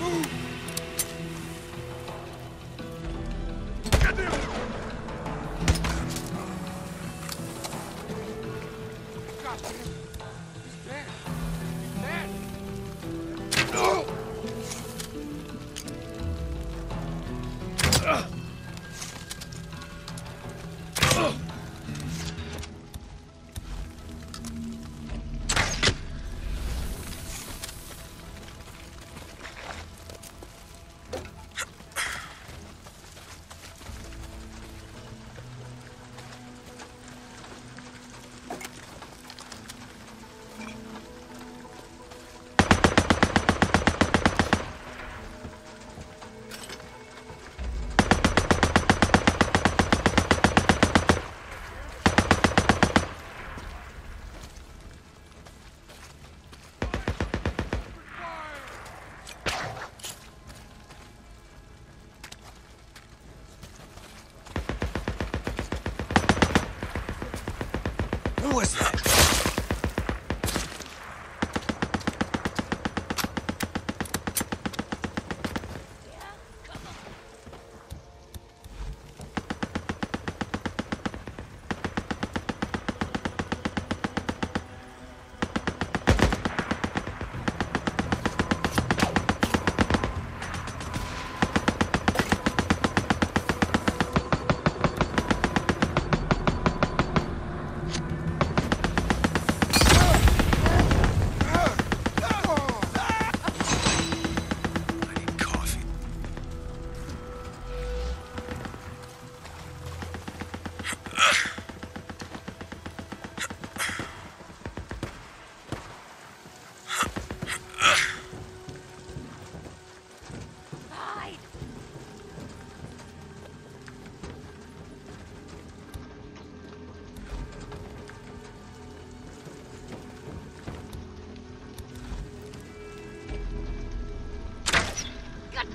Ooh.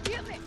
Damn it!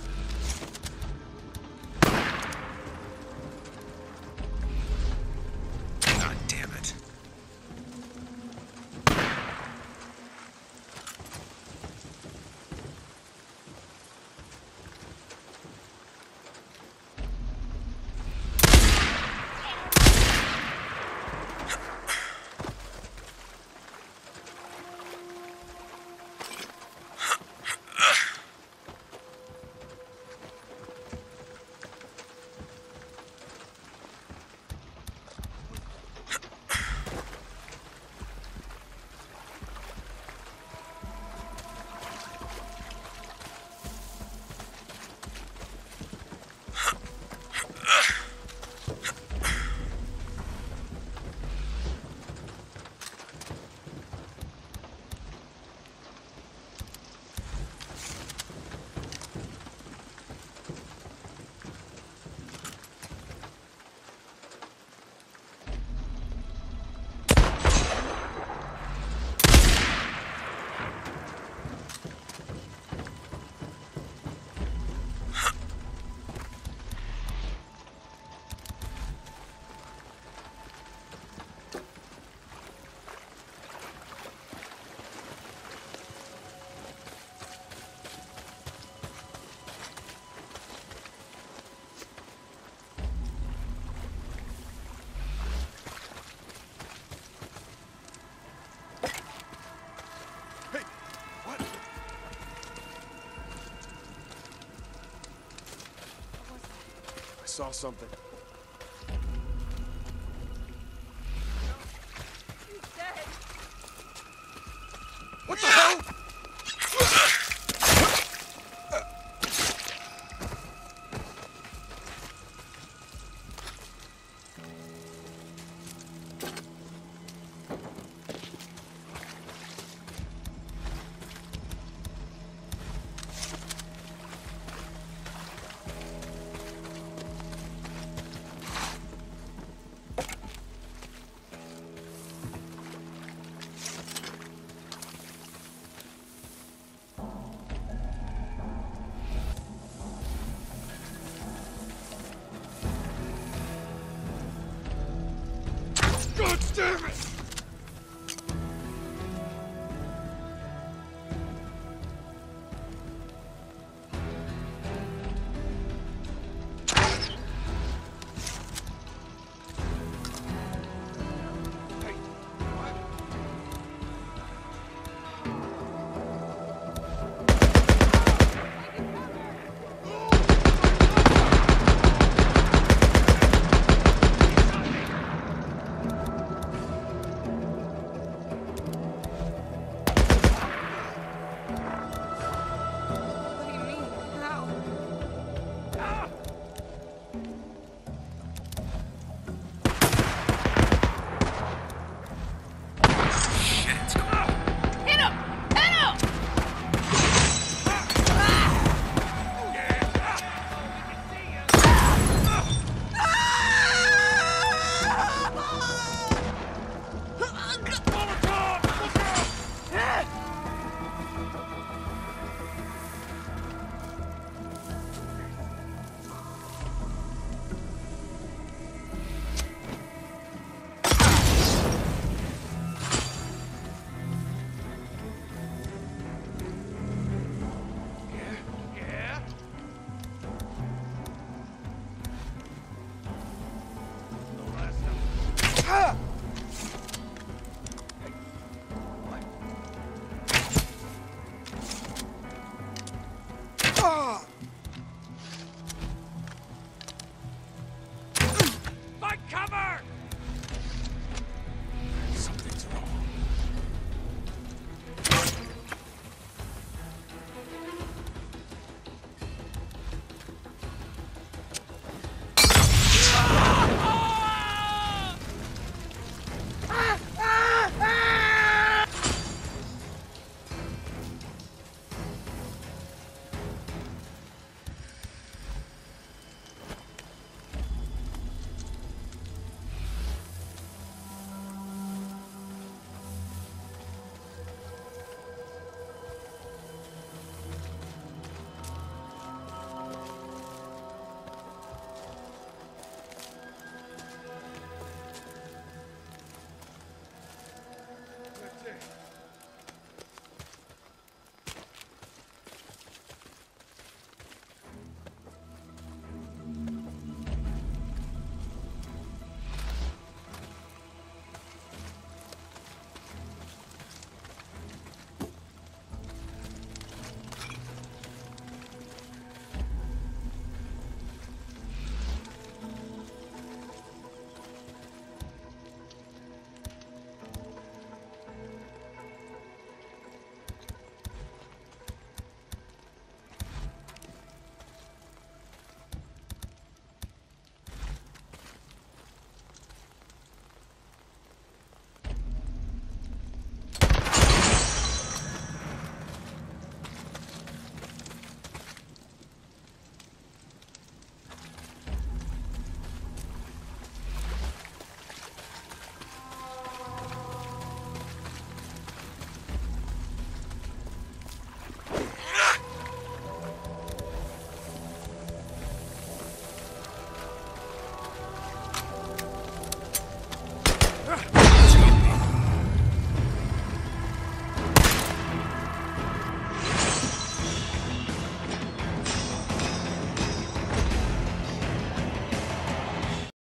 Saw something. Damn it!